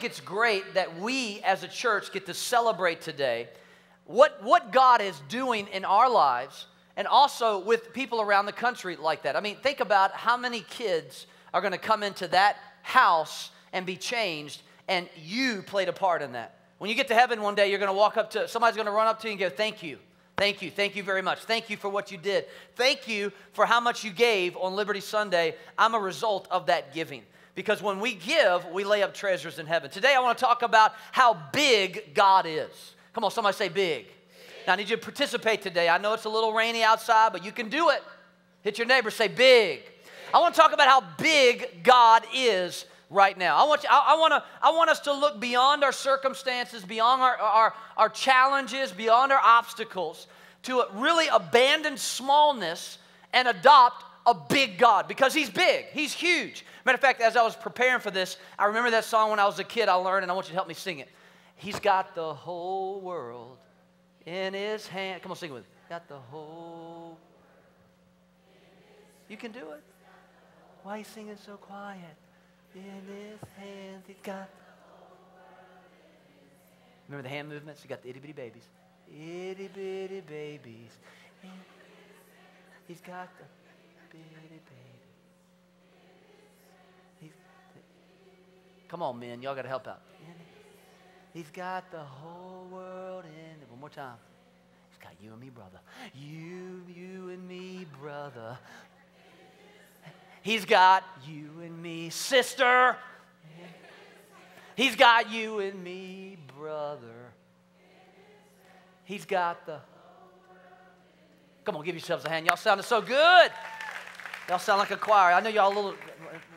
think it's great that we as a church get to celebrate today what, what God is doing in our lives and also with people around the country like that. I mean, think about how many kids are going to come into that house and be changed, and you played a part in that. When you get to heaven one day, you're going to walk up to somebody's going to run up to you and go, Thank you. Thank you. Thank you very much. Thank you for what you did. Thank you for how much you gave on Liberty Sunday. I'm a result of that giving. Because when we give, we lay up treasures in heaven. Today, I want to talk about how big God is. Come on, somebody say big. Now, I need you to participate today. I know it's a little rainy outside, but you can do it. Hit your neighbor, say big. I want to talk about how big God is right now. I want, you, I, I, want, to, I want us to look beyond our circumstances, beyond our, our, our challenges, beyond our obstacles, to really abandon smallness and adopt a big God because He's big, He's huge. Matter of fact, as I was preparing for this, I remember that song when I was a kid I learned, and I want you to help me sing it. He's got the whole world in His hand. Come on, sing it with me. Got the whole. You can do it. Why are you singing so quiet? In his hands, he's got. Remember the hand movements? You got the itty bitty babies. Itty bitty babies. He's got the baby. Come on, men. Y'all got to help out. He's got the whole world in it. One more time. He's got you and me, brother. You, you and me, brother. He's got you and me, sister. He's got you and me, brother. He's got the. Come on, give yourselves a hand. Y'all sounded so good. Y'all sound like a choir. I know y'all a little.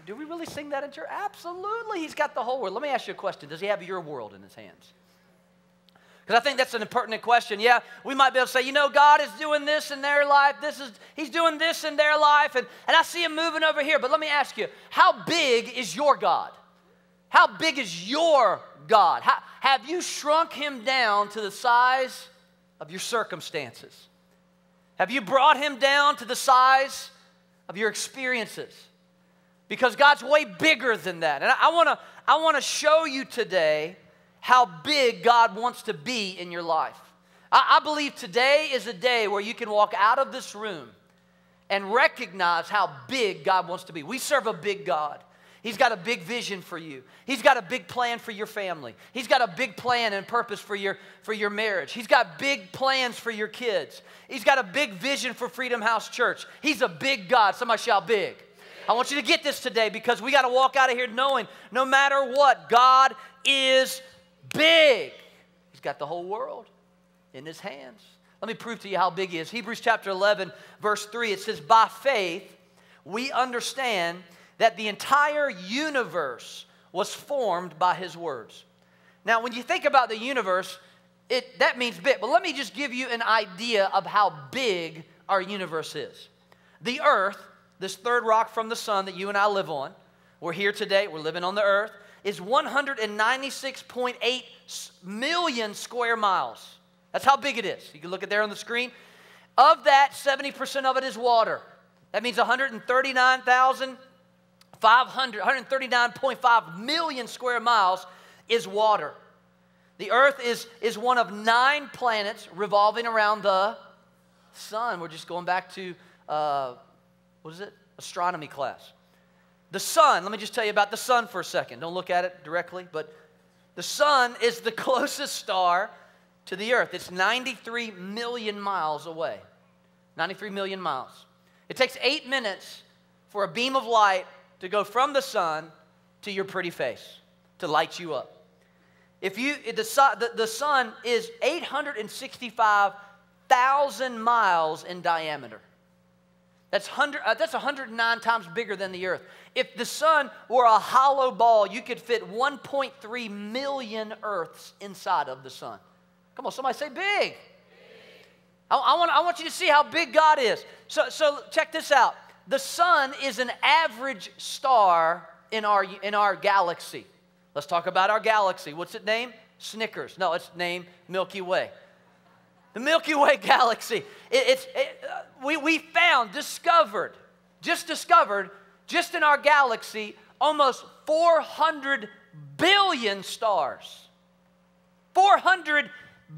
Do we really sing that in church? Absolutely. He's got the whole world. Let me ask you a question Does he have your world in his hands? Because I think that's an impertinent question. Yeah, we might be able to say, you know, God is doing this in their life. This is He's doing this in their life, and, and I see him moving over here. But let me ask you, how big is your God? How big is your God? How, have you shrunk him down to the size of your circumstances? Have you brought him down to the size of your experiences? Because God's way bigger than that. And I, want to I wanna show you today how big God wants to be in your life. I, I believe today is a day where you can walk out of this room and recognize how big God wants to be. We serve a big God. He's got a big vision for you. He's got a big plan for your family. He's got a big plan and purpose for your, for your marriage. He's got big plans for your kids. He's got a big vision for Freedom House Church. He's a big God. Somebody shout big. I want you to get this today because we got to walk out of here knowing no matter what, God is big. He's got the whole world in his hands. Let me prove to you how big he is. Hebrews chapter 11, verse 3, it says, By faith, we understand that the entire universe was formed by his words. Now, when you think about the universe, it, that means big. But let me just give you an idea of how big our universe is. The earth, this third rock from the sun that you and I live on, we're here today, we're living on the earth is 196.8 million square miles. That's how big it is. You can look at there on the screen. Of that, 70% of it is water. That means 139,500, 139.5 million square miles is water. The Earth is, is one of nine planets revolving around the sun. We're just going back to, uh, what is it? Astronomy class. The sun, let me just tell you about the sun for a second. Don't look at it directly, but the sun is the closest star to the earth. It's 93 million miles away. 93 million miles. It takes eight minutes for a beam of light to go from the sun to your pretty face, to light you up. If you, the, the sun is 865,000 miles in diameter. That's, 100, uh, that's 109 times bigger than the earth. If the sun were a hollow ball, you could fit 1.3 million earths inside of the sun. Come on, somebody say big. big. I, I, want, I want you to see how big God is. So, so check this out. The sun is an average star in our, in our galaxy. Let's talk about our galaxy. What's it named? Snickers. No, it's named Milky Way. The Milky Way galaxy. It, it's, it, uh, we, we found, discovered, just discovered just in our galaxy, almost 400 billion stars. 400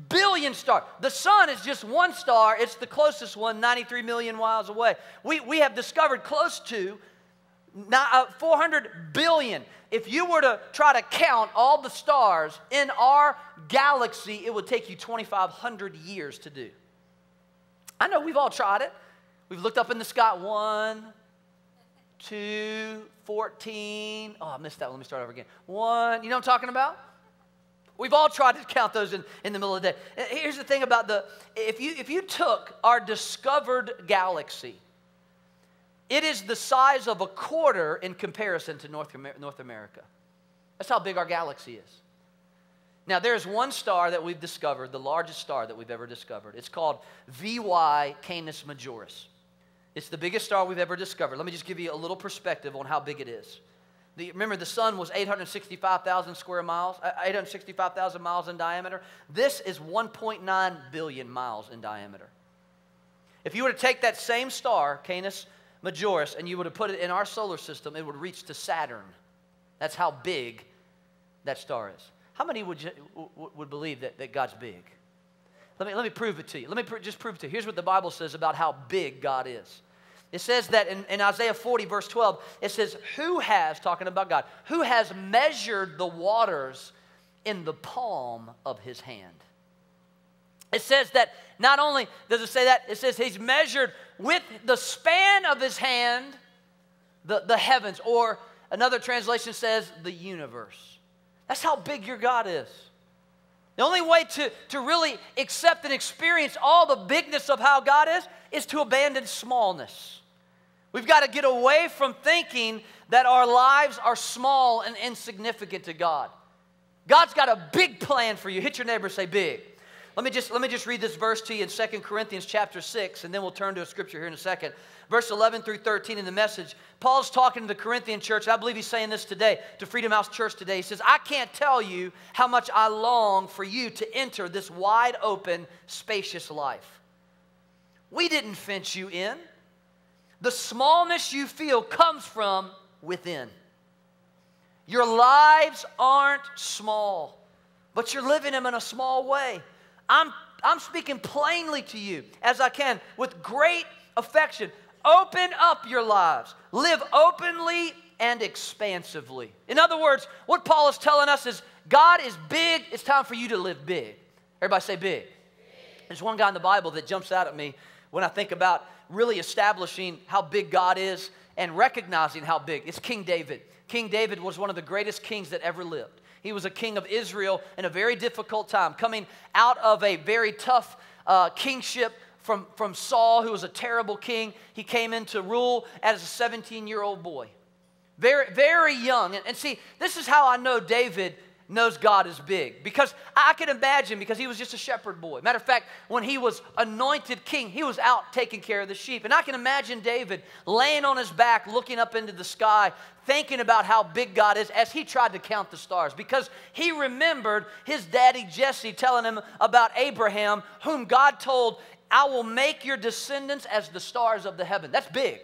billion stars. The sun is just one star. It's the closest one, 93 million miles away. We, we have discovered close to uh, 400 billion. If you were to try to count all the stars in our galaxy, it would take you 2,500 years to do. I know we've all tried it. We've looked up in the sky one, two, 14. Oh, I missed that. Let me start over again. One, you know what I'm talking about? We've all tried to count those in, in the middle of the day. Uh, here's the thing about the if you if you took our discovered galaxy, it is the size of a quarter in comparison to North, North America. That's how big our galaxy is. Now, there's one star that we've discovered, the largest star that we've ever discovered. It's called VY Canis Majoris. It's the biggest star we've ever discovered. Let me just give you a little perspective on how big it is. The, remember, the sun was 865,000 square miles, uh, 865,000 miles in diameter. This is 1.9 billion miles in diameter. If you were to take that same star, Canis Majoris, and you were to put it in our solar system, it would reach to Saturn. That's how big that star is. How many would, you, would believe that, that God's big? Let me, let me prove it to you. Let me pr- just prove it to you. Here's what the Bible says about how big God is. It says that in, in, Isaiah 40, verse 12, it says, Who has, talking about God, who has measured the waters in the palm of his hand? It says that not only does it say that, it says he's measured with the span of his hand the, the heavens, or another translation says the universe. That's how big your God is. The only way to, to really accept and experience all the bigness of how God is is to abandon smallness. We've got to get away from thinking that our lives are small and insignificant to God. God's got a big plan for you. Hit your neighbor say big. Let me just let me just read this verse to you in 2 Corinthians chapter 6 and then we'll turn to a scripture here in a second. Verse 11 through 13 in the message. Paul's talking to the Corinthian church. I believe he's saying this today to Freedom House Church today. He says, "I can't tell you how much I long for you to enter this wide open, spacious life. We didn't fence you in. The smallness you feel comes from within. Your lives aren't small, but you're living them in a small way. I'm, I'm speaking plainly to you as I can with great affection. Open up your lives, live openly and expansively. In other words, what Paul is telling us is God is big, it's time for you to live big. Everybody say big. big. There's one guy in the Bible that jumps out at me when I think about really establishing how big God is and recognizing how big. It's King David. King David was one of the greatest kings that ever lived. He was a king of Israel in a very difficult time, coming out of a very tough uh, kingship from, from Saul, who was a terrible king. He came into rule as a 17 year old boy. Very, very young. And, and see, this is how I know David knows God is big. Because I can imagine, because he was just a shepherd boy. Matter of fact, when he was anointed king, he was out taking care of the sheep. And I can imagine David laying on his back, looking up into the sky, thinking about how big God is as he tried to count the stars. Because he remembered his daddy Jesse telling him about Abraham, whom God told, I will make your descendants as the stars of the heaven. That's big.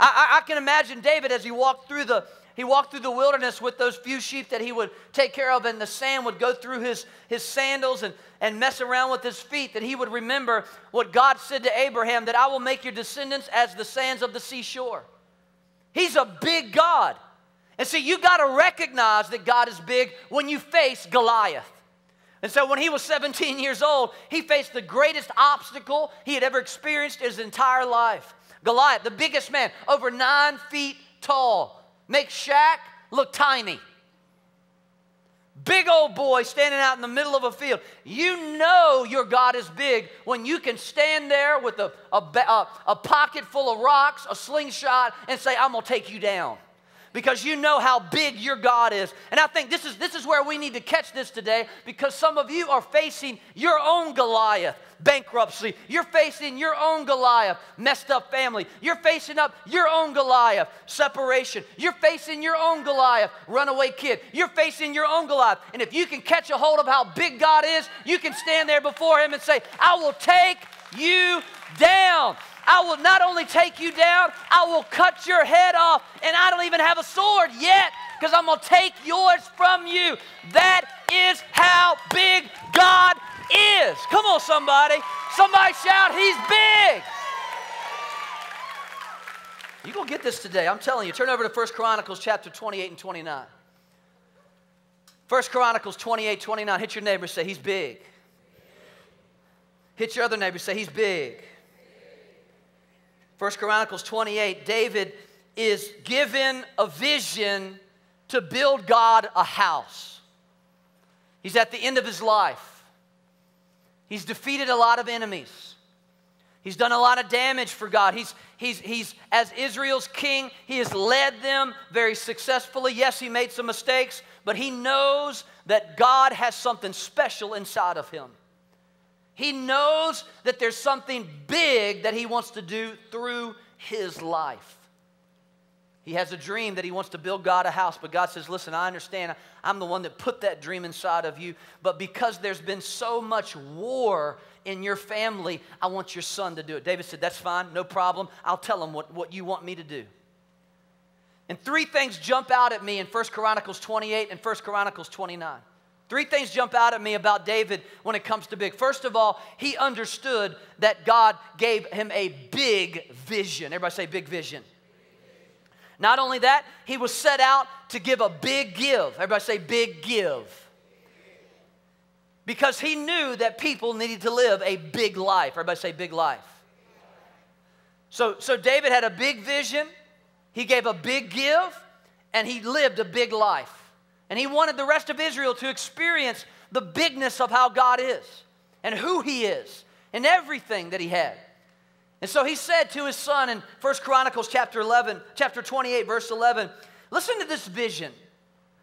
I, I, can imagine David as he walked through the he walked through the wilderness with those few sheep that he would take care of, and the sand would go through his, his sandals and, and mess around with his feet. That he would remember what God said to Abraham that I will make your descendants as the sands of the seashore. He's a big God. And see, you got to recognize that God is big when you face Goliath. And so when he was 17 years old, he faced the greatest obstacle he had ever experienced his entire life. Goliath, the biggest man, over nine feet tall makes Shaq look tiny. Big old boy standing out in the middle of a field. You know your God is big when you can stand there with a, a, a, a pocket full of rocks, a slingshot, and say, I'm going to take you down because you know how big your God is. And I think this is, this is where we need to catch this today because some of you are facing your own Goliath bankruptcy. You're facing your own Goliath, messed up family. You're facing up your own Goliath, separation. You're facing your own Goliath, runaway kid. You're facing your own Goliath. And if you can catch a hold of how big God is, you can stand there before Him and say, I will take you down. I will not only take you down, I will cut your head off. And I don't even have a sword yet because I'm going to take yours from you. That is how big God is. Come on, somebody. Somebody shout, He's big. You're going to get this today. I'm telling you. Turn over to 1 Chronicles chapter 28 and 29. 1 Chronicles 28, 29. Hit your neighbor say, He's big. Hit your other neighbor say, He's big. 1 Chronicles 28, David is given a vision to build God a house. He's at the end of his life. He's defeated a lot of enemies. He's done a lot of damage for God. He's, he's, he's, as Israel's king, he has led them very successfully. Yes, he made some mistakes, but he knows that God has something special inside of him. He knows that there's something big that he wants to do through his life. He has a dream that he wants to build God a house, but God says, Listen, I understand. I'm the one that put that dream inside of you, but because there's been so much war in your family, I want your son to do it. David said, That's fine, no problem. I'll tell him what, what you want me to do. And three things jump out at me in 1 Chronicles 28 and 1 Chronicles 29. Three things jump out at me about David when it comes to big. First of all, he understood that God gave him a big vision. Everybody say big vision. Not only that, he was set out to give a big give. Everybody say big give. Because he knew that people needed to live a big life. Everybody say big life. So, so David had a big vision, he gave a big give, and he lived a big life. And he wanted the rest of Israel to experience the bigness of how God is and who he is and everything that he had. And so he said to his son in 1 Chronicles chapter 11, chapter 28, verse 11, listen to this vision.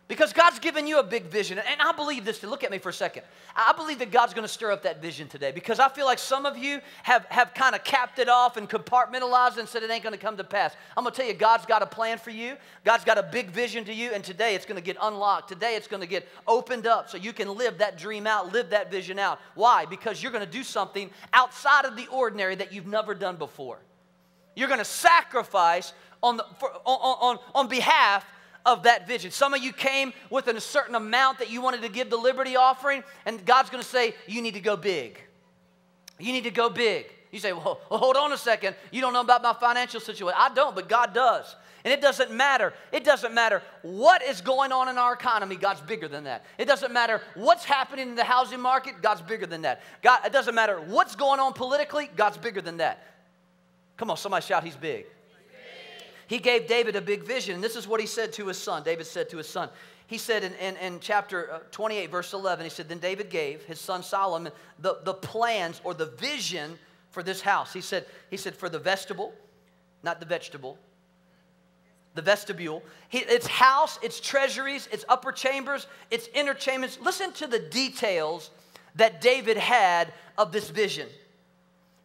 Because God's given you a big vision. And I believe this. To look at me for a second. I believe that God's going to stir up that vision today because I feel like some of you have, have kind of capped it off and compartmentalized and said it ain't going to come to pass. I'm going to tell you, God's got a plan for you. God's got a big vision to you. And today it's going to get unlocked. Today it's going to get opened up so you can live that dream out, live that vision out. Why? Because you're going to do something outside of the ordinary that you've never done before. You're going to sacrifice on, the, for, on, on, on behalf of that vision. Some of you came with a certain amount that you wanted to give the liberty offering, and God's going to say, You need to go big. You need to go big. You say, well, well, hold on a second. You don't know about my financial situation. I don't, but God does. And it doesn't matter. It doesn't matter what is going on in our economy. God's bigger than that. It doesn't matter what's happening in the housing market. God's bigger than that. God, it doesn't matter what's going on politically. God's bigger than that. Come on, somebody shout, He's big. He gave David a big vision. And this is what he said to his son. David said to his son, he said in, in, in, chapter uh, 28, verse 11, he said, Then David gave his son Solomon the, the plans or the vision for this house. He said, he said, For the vestibule, not the vegetable, the vestibule, he, its house, its treasuries, its upper chambers, its inner chambers. Listen to the details that David had of this vision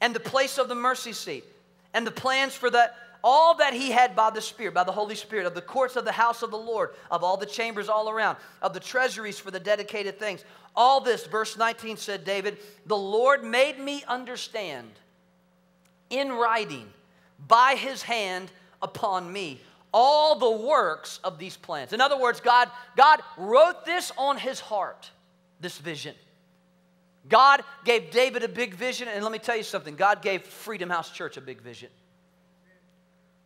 and the place of the mercy seat and the plans for that all that he had by the Spirit, by the Holy Spirit, of the courts of the house of the Lord, of all the chambers all around, of the treasuries for the dedicated things. All this, verse 19 said David, the Lord made me understand in writing by his hand upon me all the works of these plans. In other words, God, God wrote this on his heart, this vision. God gave David a big vision, and let me tell you something God gave Freedom House Church a big vision.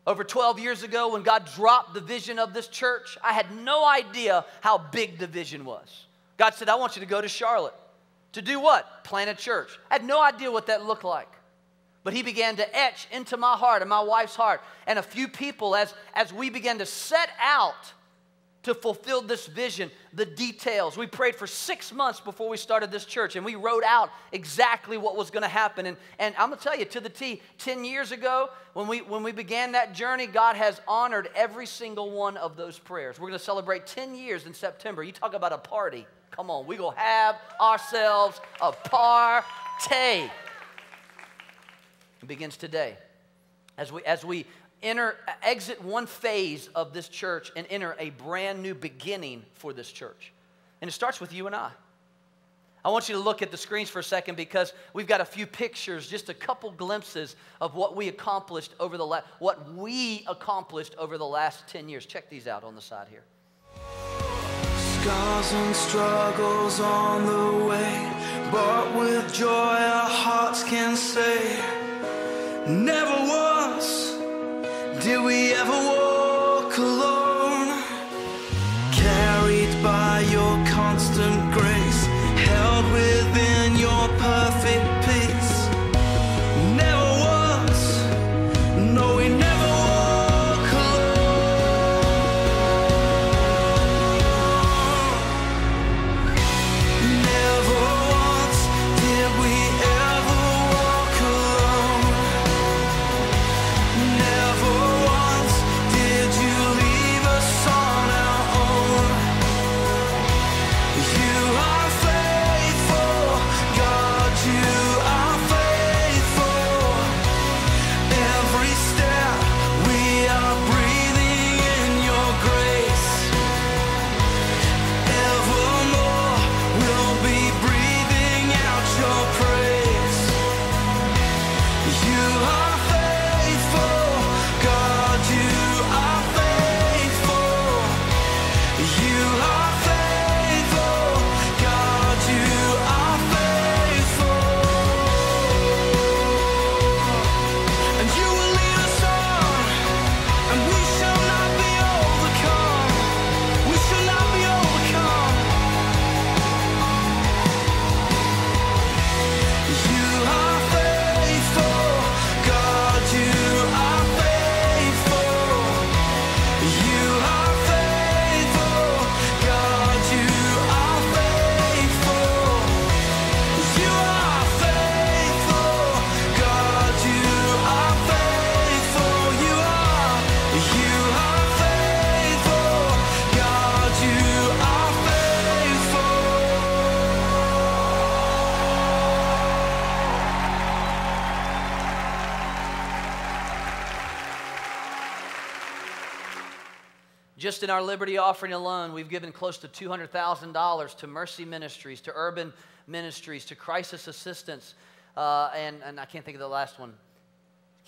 Over 12 years ago, when God dropped the vision of this church, I had no idea how big the vision was. God said, I want you to go to Charlotte. To do what? Plant a church. I had no idea what that looked like. But he began to etch into my heart and my wife's heart and a few people as, as we began to set out to fulfill this vision, the details. We prayed for six months before we started this church, and we wrote out exactly what was going to happen. And, and I'm going to tell you, to the T, 10 years ago, when we, when we began that journey, God has honored every single one of those prayers. We're going to celebrate 10 years in September. You talk about a party. Come on, we going to have ourselves a party. It begins today. As we, as we enter, exit one phase of this church and enter a brand new beginning for this church. And it starts with you and I. I want you to look at the screens for a second because we've got a few pictures, just a couple glimpses of what we accomplished over the la- what we accomplished over the last 10 years. Check these out on the side here. Scars and struggles on the way, but with joy our hearts can say, Never once did we ever walk in our Liberty offering alone, we've given close to $200,000 to Mercy Ministries, to Urban Ministries, to Crisis Assistance, uh, and, and I can't think of the last one.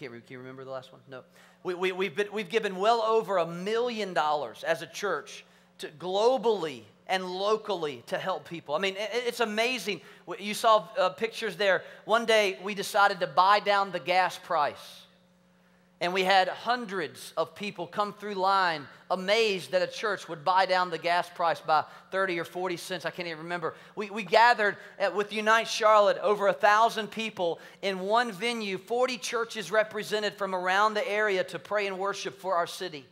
Can't, can you remember the last one? No. We, we, we've, been, we've given well over a million dollars as a church to globally and locally to help people. I mean, it's amazing. You saw uh, pictures there. One day we decided to buy down the gas price. And we had hundreds of people come through line amazed that a church would buy down the gas price by 30 or 40 cents. I can't even remember. We, we gathered at, with Unite Charlotte over a thousand people in one venue, 40 churches represented from around the area to pray and worship for our city.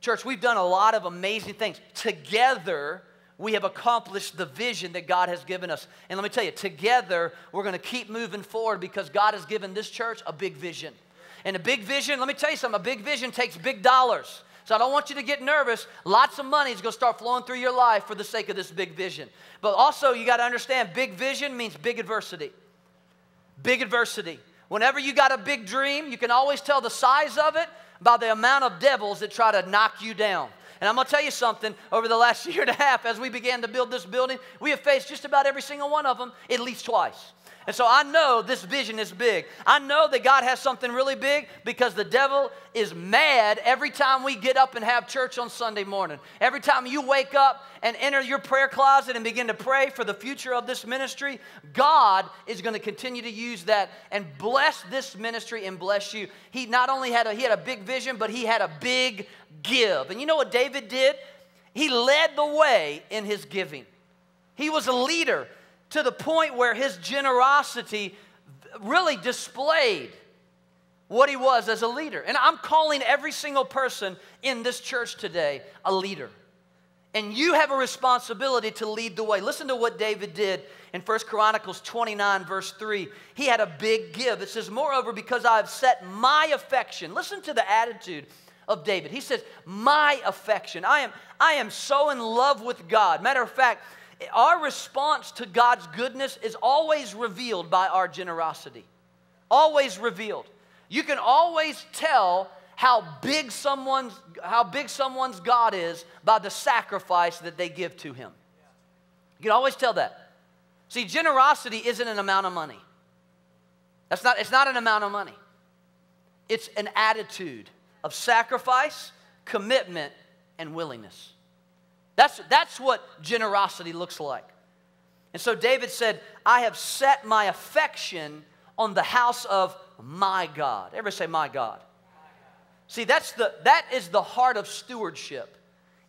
Church, we've done a lot of amazing things. Together, we have accomplished the vision that God has given us. And let me tell you, together, we're going to keep moving forward because God has given this church a big vision. And a big vision, let me tell you something, a big vision takes big dollars. So I don't want you to get nervous. Lots of money is going to start flowing through your life for the sake of this big vision. But also, you got to understand big vision means big adversity. Big adversity. Whenever you got a big dream, you can always tell the size of it by the amount of devils that try to knock you down. And I'm going to tell you something over the last year and a half, as we began to build this building, we have faced just about every single one of them at least twice. And so I know this vision is big. I know that God has something really big because the devil is mad every time we get up and have church on Sunday morning. Every time you wake up and enter your prayer closet and begin to pray for the future of this ministry, God is going to continue to use that and bless this ministry and bless you. He not only had a, he had a big vision, but he had a big give. And you know what David did? He led the way in his giving. He was a leader to the point where his generosity really displayed what he was as a leader. And I'm calling every single person in this church today a leader. And you have a responsibility to lead the way. Listen to what David did in 1 Chronicles 29, verse 3. He had a big give. It says, Moreover, because I have set my affection, listen to the attitude of David. He says, My affection. I am, I am so in love with God. Matter of fact, our response to God's goodness is always revealed by our generosity. Always revealed. You can always tell how big someone's how big someone's God is by the sacrifice that they give to him. You can always tell that. See, generosity isn't an amount of money. That's not, it's not an amount of money. It's an attitude of sacrifice, commitment, and willingness. That's, that's what generosity looks like. And so David said, I have set my affection on the house of my God. Everybody say, my God. See, that's the, that is the heart of stewardship,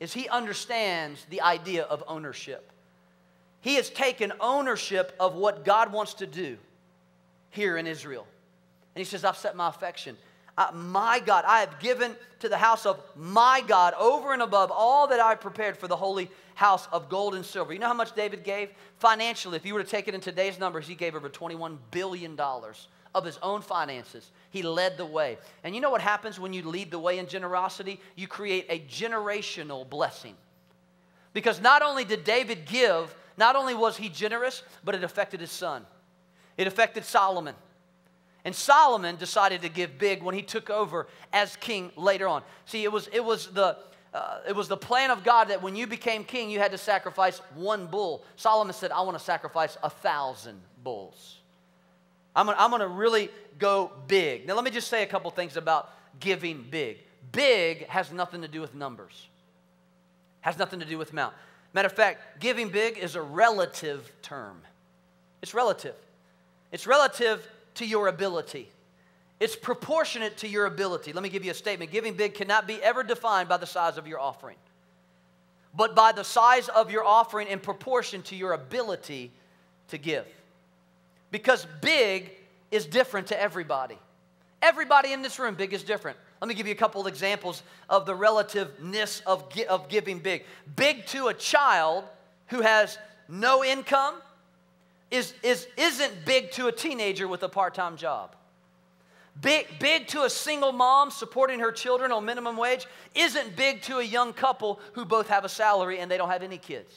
is he understands the idea of ownership. He has taken ownership of what God wants to do here in Israel. And he says, I've set my affection. Uh, my God, I have given to the house of my God over and above all that I prepared for the holy house of gold and silver. You know how much David gave? Financially, if you were to take it in today's numbers, he gave over $21 billion of his own finances. He led the way. And you know what happens when you lead the way in generosity? You create a generational blessing. Because not only did David give, not only was he generous, but it affected his son. It affected Solomon. And Solomon decided to give big when he took over as king later on. See, it was, it was, the, uh, it was the plan of God that when you became king, you had to sacrifice one bull. Solomon said, I want to sacrifice a thousand bulls. I'm gonna, I'm gonna really go big. Now, let me just say a couple things about giving big. Big has nothing to do with numbers, has nothing to do with amount. Matter of fact, giving big is a relative term. It's relative. It's relative to your ability. It's proportionate to your ability. Let me give you a statement. Giving big cannot be ever defined by the size of your offering, but by the size of your offering in proportion to your ability to give. Because big is different to everybody. Everybody in this room, big is different. Let me give you a couple of examples of the relativeness of, of giving big. Big to a child who has no income is, is, isn't big to a teenager with a part time job. Big, big to a single mom supporting her children on minimum wage isn't big to a young couple who both have a salary and they don't have any kids.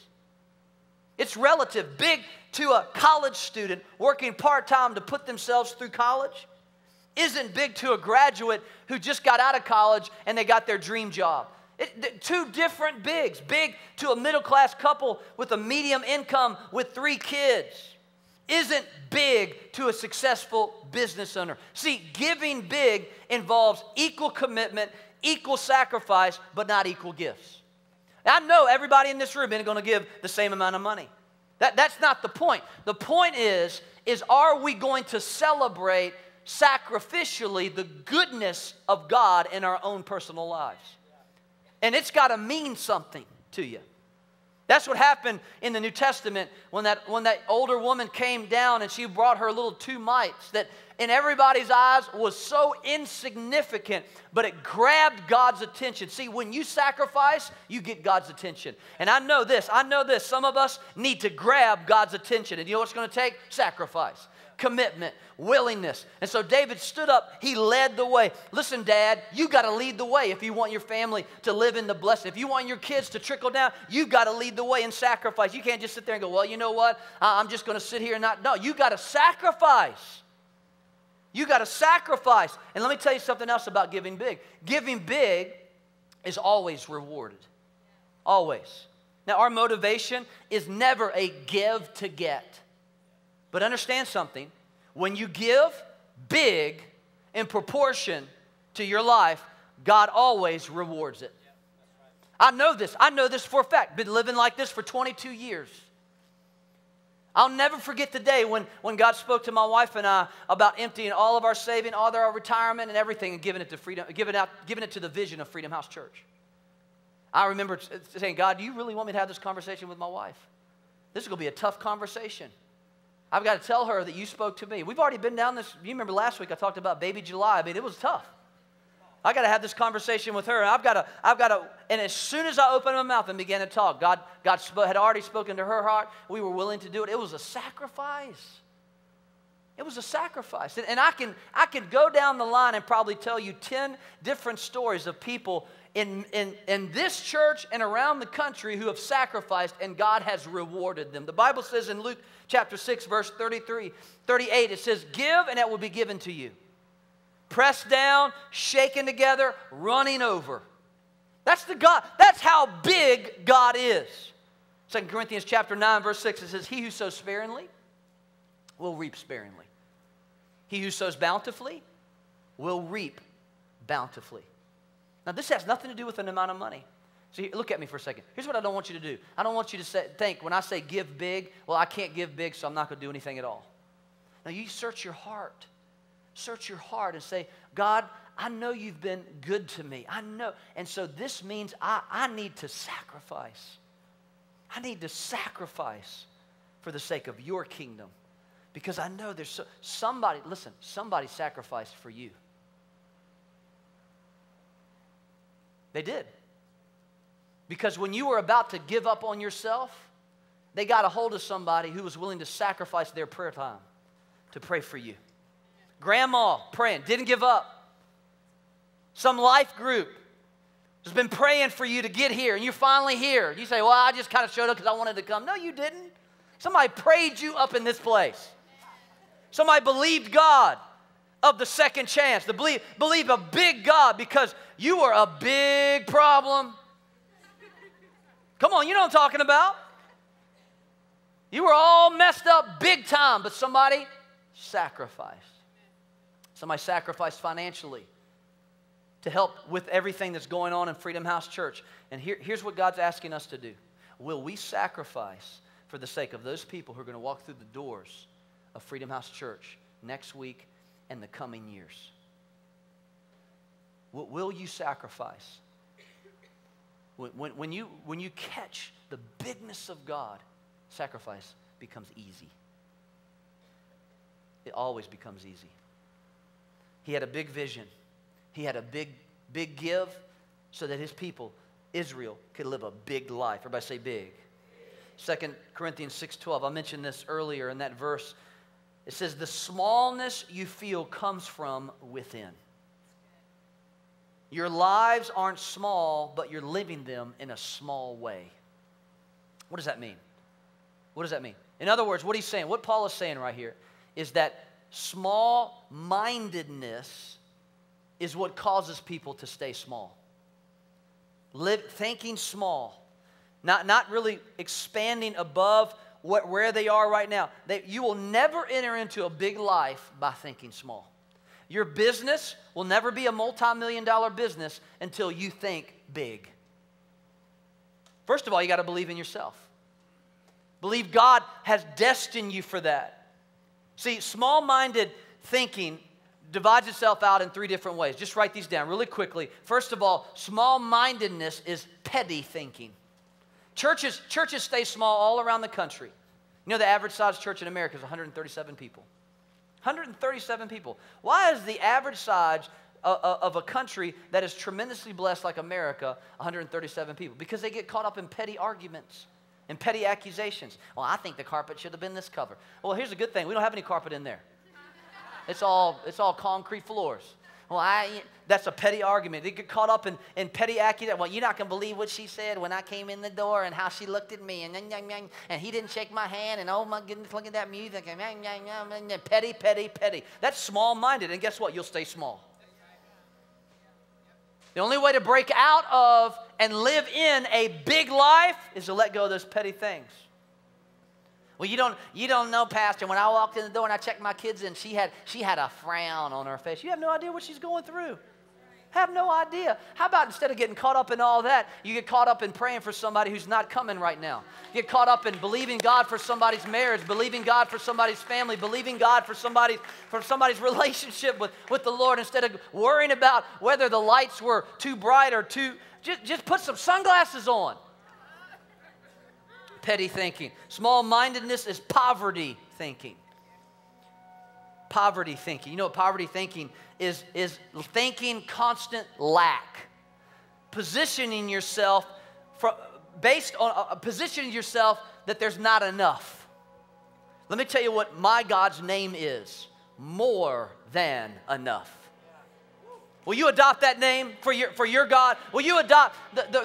It's relative. Big to a college student working part time to put themselves through college isn't big to a graduate who just got out of college and they got their dream job. It, two different bigs. Big to a middle class couple with a medium income with three kids isn't big to a successful business owner. See, giving big involves equal commitment, equal sacrifice, but not equal gifts. I know everybody in this room isn't going to give the same amount of money. That, that's not the point. The point is, is are we going to celebrate sacrificially the goodness of God in our own personal lives? And it's got to mean something to you. That's what happened in the New Testament when that, when that older woman came down and she brought her little two mites that in everybody's eyes was so insignificant, but it grabbed God's attention. See, when you sacrifice, you get God's attention. And I know this, I know this. Some of us need to grab God's attention. And you know what's going to take? Sacrifice commitment, willingness. And so David stood up, he led the way. Listen, Dad, you got to lead the way if you want your family to live in the blessing. If you want your kids to trickle down, you got to lead the way in sacrifice. You can't just sit there and go, well, you know what? I'm just going to sit here and not. No, you got to sacrifice. You got to sacrifice. And let me tell you something else about giving big. Giving big is always rewarded. Always. Now, our motivation is never a give to get. But understand something when you give big in proportion to your life, God always rewards it. I know this. I know this for a fact. Been living like this for 22 years. I'll never forget the day when, when God spoke to my wife and I about emptying all of our saving, all of our retirement and everything and giving it to freedom, giving out, giving it to the vision of Freedom House Church. I remember saying, God, do you really want me to have this conversation with my wife? This is going to be a tough conversation. I've got to tell her that you spoke to me. We've already been down this. You remember last week I talked about baby July. I mean, it was tough. I got to have this conversation with her. I've got to, I've got to, and as soon as I opened my mouth and began to talk, God, God had already spoken to her heart. We were willing to do it. It was a sacrifice. It was a sacrifice. And, and I, can, I can go down the line and probably tell you 10 different stories of people in, in, in this church and around the country who have sacrificed and God has rewarded them. The Bible says in Luke chapter 6, verse 33, 38, it says, Give and it will be given to you. Pressed down, shaken together, running over. That's the God, that's how big God is. 2 Corinthians chapter 9, verse 6, it says, He who sows sparingly will reap sparingly. He who sows bountifully will reap bountifully. Now, this has nothing to do with an amount of money. So look at me for a second. Here's what I don't want you to do. I don't want you to say, think when I say give big, well, I can't give big, so I'm not going to do anything at all. Now, you search your heart. Search your heart and say, God, I know you've been good to me. I know. And so this means I, I need to sacrifice. I need to sacrifice for the sake of your kingdom. Because I know there's so, somebody, listen, somebody sacrificed for you. They did. Because when you were about to give up on yourself, they got a hold of somebody who was willing to sacrifice their prayer time to pray for you. Grandma praying, didn't give up. Some life group has been praying for you to get here, and you're finally here. You say, Well, I just kind of showed up because I wanted to come. No, you didn't. Somebody prayed you up in this place. Somebody believed God of the second chance, to believe, believe a big God because you were a big problem. Come on, you know what I'm talking about. You were all messed up big time, but somebody sacrificed. Somebody sacrificed financially to help with everything that's going on in Freedom House Church. And here, here's what God's asking us to do Will we sacrifice for the sake of those people who are going to walk through the doors of Freedom House Church next week and the coming years? Will, will you sacrifice? When, when, when, you, when you catch the bigness of God, sacrifice becomes easy. It always becomes easy. He had a big vision. He had a big, big give so that his people, Israel, could live a big life. Everybody say big. 2 Corinthians 6:12. I mentioned this earlier in that verse. It says, the smallness you feel comes from within. Your lives aren't small, but you're living them in a small way. What does that mean? What does that mean? In other words, what he's saying, what Paul is saying right here, is that small mindedness is what causes people to stay small. Live, thinking small, not, not really expanding above what, where they are right now. They, you will never enter into a big life by thinking small. Your business will never be a multi million dollar business until you think big. First of all, you got to believe in yourself. Believe God has destined you for that. See, small minded thinking divides itself out in three different ways. Just write these down really quickly. First of all, small mindedness is petty thinking. Churches, churches stay small all around the country. You know, the average size church in America is 137 people. 137 people. Why is the average size uh, uh, of a country that is tremendously blessed like America 137 people? Because they get caught up in petty arguments and petty accusations. Well, I think the carpet should have been this color. Well, here's a good thing we don't have any carpet in there. It's all, it's all concrete floors. Well, I, that's a petty argument. They get caught up in, in petty accusation. Well, you're not going to believe what she said when I came in the door and how she looked at me. And, and, and he didn't shake my hand. And oh my goodness, look at that music. And, petty, petty, petty. That's small minded. And guess what? You'll stay small. The only way to break out of and live in a big life is to let go of those petty things. Well, you don't, you don't know, Pastor. When I walked in the door and I checked my kids in, she had, she had a frown on her face. You have no idea what she's going through. Have no idea. How about instead of getting caught up in all that, you get caught up in praying for somebody who's not coming right now? get caught up in believing God for somebody's marriage, believing God for somebody's family, believing God for somebody's, for somebody's relationship with, with the Lord instead of worrying about whether the lights were too bright or too. Just, just put some sunglasses on petty thinking. Small mindedness is poverty thinking. Poverty thinking. You know what poverty thinking is? Is thinking constant lack. Positioning yourself for, based on uh, positioning yourself that there's not enough. Let me tell you what my God's name is more than enough. Will you adopt that name for your, for your God? Will you adopt the, the,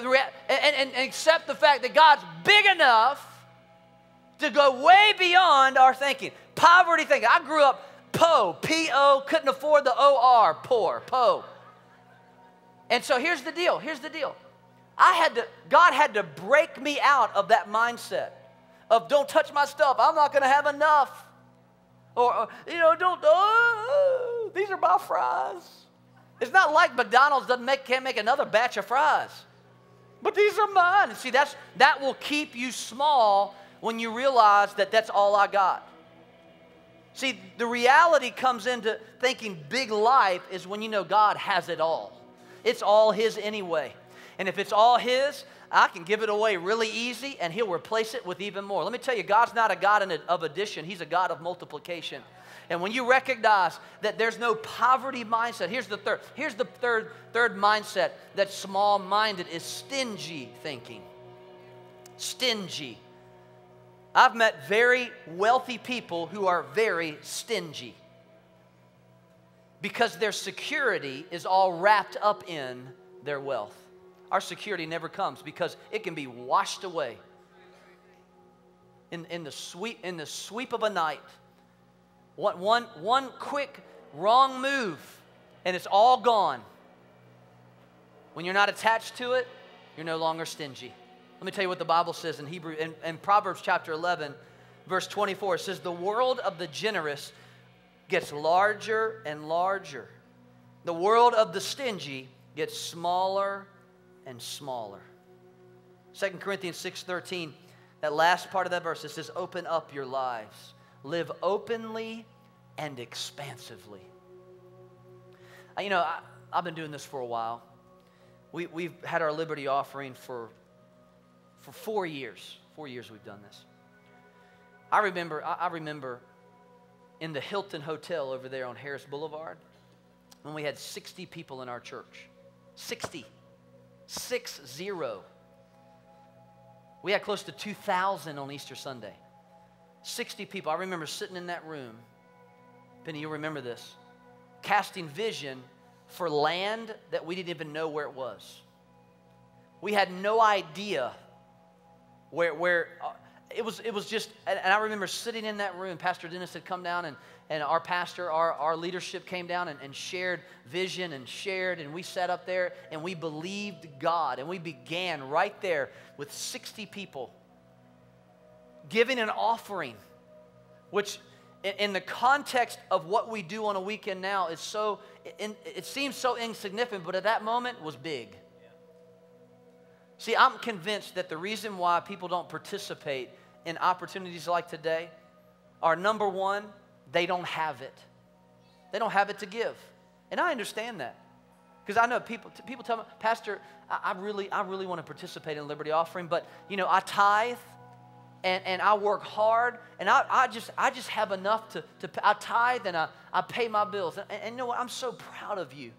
and, and, accept the fact that God's big enough to go way beyond our thinking? Poverty thinking. I grew up po, P O, couldn't afford the O R, poor, po. And so here's the deal. Here's the deal. I had to, God had to break me out of that mindset of don't touch my stuff. I'm not going to have enough. Or, or, you know, don't, oh, these are my fries. It's not like McDonald's doesn't make, can't make another batch of fries. But these are mine. And see, that's, that will keep you small when you realize that that's all I got. See, the reality comes into thinking big life is when you know God has it all. It's all His anyway. And if it's all His, I can give it away really easy and He'll replace it with even more. Let me tell you, God's not a God of addition, He's a God of multiplication. And when you recognize that there's no poverty mindset, here's the third. Here's the third, third mindset that's small minded is stingy thinking. Stingy. I've met very wealthy people who are very stingy because their security is all wrapped up in their wealth. Our security never comes because it can be washed away in, in, the, sweep, in the sweep of a night. One, one, one quick wrong move, and it's all gone. When you're not attached to it, you're no longer stingy. Let me tell you what the Bible says in Hebrew in, in Proverbs chapter 11, verse 24. It says, The world of the generous gets larger and larger. The world of the stingy gets smaller and smaller. 2 Corinthians 6:13, that last part of that verse, it says, Open up your lives. Live openly and expansively. You know, I, have been doing this for a while. We, we've had our Liberty offering for for four years. Four years we've done this. I remember, I remember in the Hilton Hotel over there on Harris Boulevard when we had 60 people in our church. 60. Six zero. We had close to 2,000 on Easter Sunday. 60 people. I remember sitting in that room. Penny, you'll remember this. Casting vision for land that we didn't even know where it was. We had no idea where, where uh, it, was, it was just, and, and, I remember sitting in that room. Pastor Dennis had come down, and, and our pastor, our, our leadership came down and, and shared vision and shared, and we sat up there and we believed God. And we began right there with 60 people giving an offering, which in, the context of what we do on a weekend now is so, it, it seems so insignificant, but at that moment was big. See, I'm convinced that the reason why people don't participate in opportunities like today are number one, they don't have it. They don't have it to give. And I understand that. Because I know people, people tell me, Pastor, I, I, really, I really want to participate in Liberty Offering, but you know, I tithe and, and I work hard and I, I just I just have enough to, to I tithe and I, I pay my bills. And, and you know what? I'm so proud of you.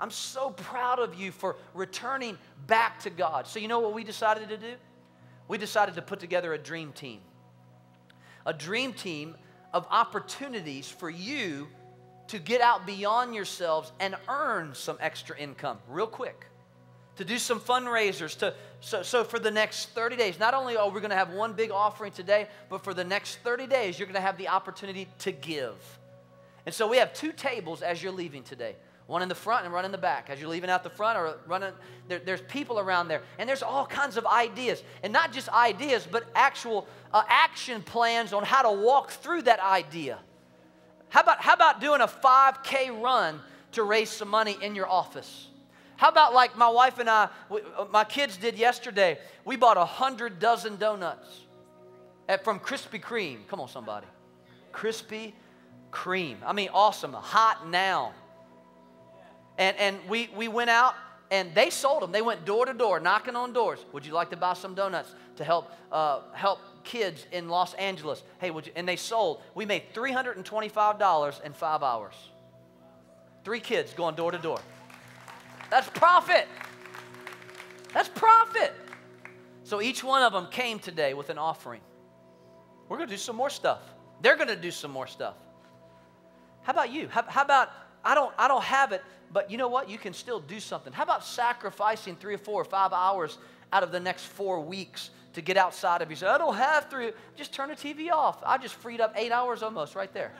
I'm so proud of you for returning back to God. So, you know what we decided to do? We decided to put together a dream team. A dream team of opportunities for you to get out beyond yourselves and earn some extra income real quick. To do some fundraisers. To, so, so, for the next 30 days, not only are we going to have one big offering today, but for the next 30 days, you're going to have the opportunity to give. And so we have two tables as you're leaving today one in the front and one in the back. As you're leaving out the front or running, there, there's people around there. And there's all kinds of ideas. And not just ideas, but actual uh, action plans on how to walk through that idea. How about, how about doing a 5K run to raise some money in your office? How about like my wife and I, we, uh, my kids did yesterday? We bought a hundred dozen donuts at, from Krispy Kreme. Come on, somebody. Krispy Kreme. I mean, awesome. Hot now. And, and we, we went out and they sold them. They went door to door, knocking on doors. Would you like to buy some donuts to help, uh, help kids in Los Angeles? Hey, would you? And they sold. We made $325 in five hours. Three kids going door to door. That's profit. That's profit. So each one of them came today with an offering. We're going to do some more stuff. They're going to do some more stuff. How about you? How, how about I don't, I don't have it, but you know what? You can still do something. How about sacrificing three or four or five hours out of the next four weeks to get outside of you? Say, I don't have three. Just turn the TV off. I just freed up eight hours almost right there.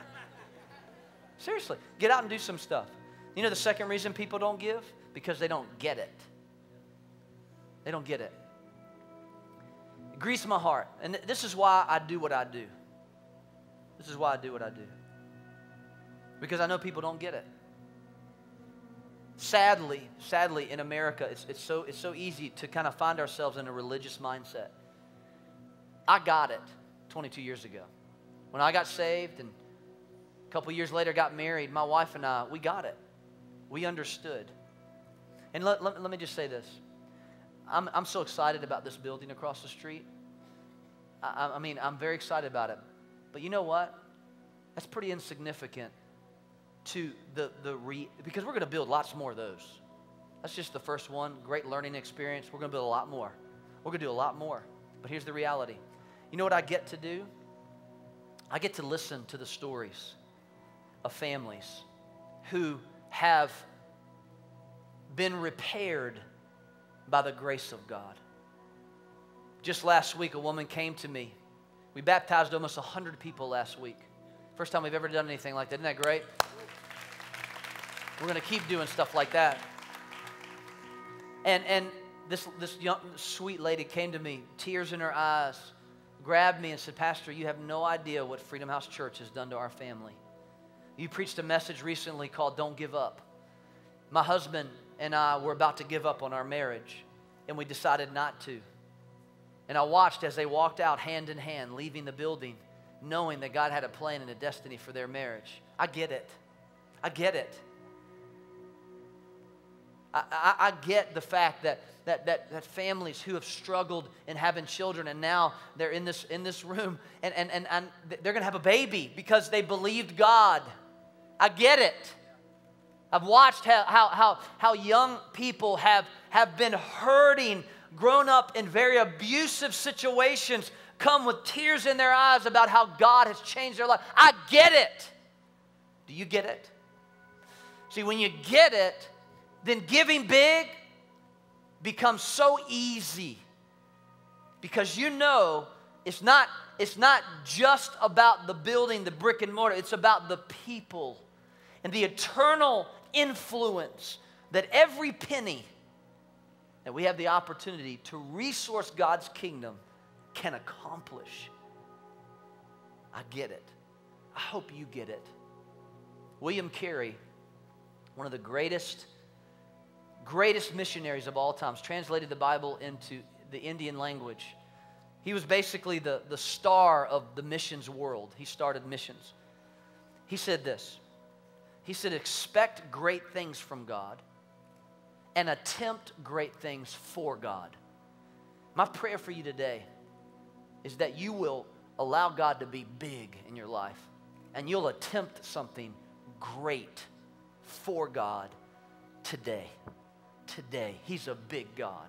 Seriously, get out and do some stuff. You know the second reason people don't give? Because they don't get it. They don't get it. It grieves my heart. And this is why I do what I do. This is why I do what I do. Because I know people don't get it. Sadly, sadly, in America, it's, it's, so, it's so easy to kind of find ourselves in a religious mindset. I got it 22 years ago. When I got saved and a couple years later got married, my wife and I, we got it. We understood. And let, let, let me just say this I'm, I'm so excited about this building across the street. I, I mean, I'm very excited about it. But you know what? That's pretty insignificant to the, the re, because we're going to build lots more of those. That's just the first one. Great learning experience. We're going to build a lot more. We're going to do a lot more. But here's the reality. You know what I get to do? I get to listen to the stories of families who have been repaired by the grace of God. Just last week, a woman came to me. We baptized almost 100 people last week. First time we've ever done anything like that. Isn't that great? We're going to keep doing stuff like that. And, and this, this young, sweet lady came to me, tears in her eyes, grabbed me and said, Pastor, you have no idea what Freedom House Church has done to our family. You preached a message recently called Don't Give Up. My husband and I were about to give up on our marriage, and we decided not to. And I watched as they walked out hand in hand, leaving the building, knowing that God had a plan and a destiny for their marriage. I get it. I get it. I, I, I get the fact that, that, that, that families who have struggled in having children and now they're in this, in this room and, and, and, and they're going to have a baby because they believed God. I get it. I've watched how, how, how, young people have, have been hurting, grown up in very abusive situations, come with tears in their eyes about how God has changed their life. I get it. Do you get it? See, when you get it, then giving big becomes so easy because you know it's not, it's not just about the building, the brick and mortar, it's about the people and the eternal influence that every penny that we have the opportunity to resource God's kingdom can accomplish. I get it. I hope you get it. William Carey, one of the greatest greatest missionaries of all times, translated the Bible into the Indian language. He was basically the, the star of the missions world. He started missions. He said this He said, Expect great things from God and attempt great things for God. My prayer for you today is that you will allow God to be big in your life and you'll attempt something great for God today today. He's a big God.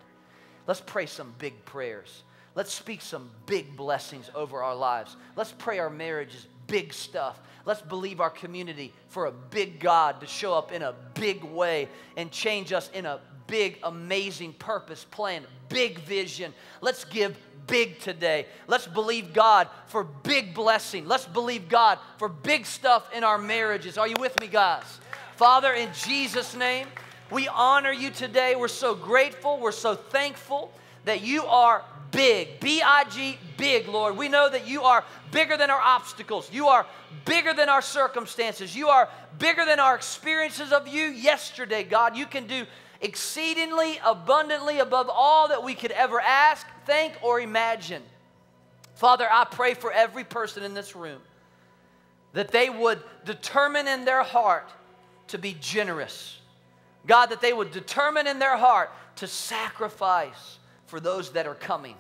Let's pray some big prayers. Let's speak some big blessings over our lives. Let's pray our marriages big stuff. Let's believe our community for a big God to show up in a big way and change us in a big, amazing purpose, plan, big vision. Let's give big today. Let's believe God for big blessing. Let's believe God for big stuff in our marriages. Are you with me, guys? Father, in Jesus' name, we honor you today. We're so grateful. We're so thankful that you are big. B I G, big, Lord. We know that you are bigger than our obstacles. You are bigger than our circumstances. You are bigger than our experiences of you yesterday, God. You can do exceedingly abundantly above all that we could ever ask, think, or imagine. Father, I pray for every person in this room that they would determine in their heart to be generous God, that they would determine in their heart to sacrifice for those that are coming,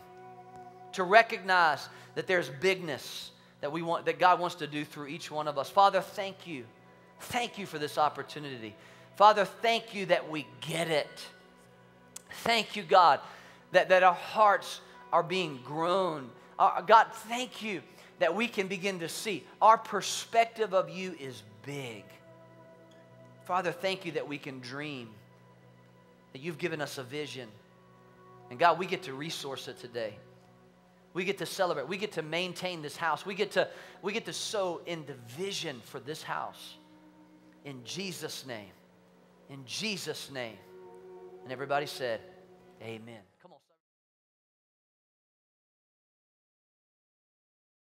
to recognize that there's bigness that we want that God wants to do through each one of us. Father, thank you. Thank you for this opportunity. Father, thank you that we get it. Thank you, God, that, that our hearts are being grown. Our, God, thank you that we can begin to see our perspective of you is big. Father, thank you that we can dream, that you've given us a vision. And God, we get to resource it today. We get to celebrate. We get to maintain this house. We get to, we get to sow in the vision for this house. In Jesus' name. In Jesus' name. And everybody said, Amen.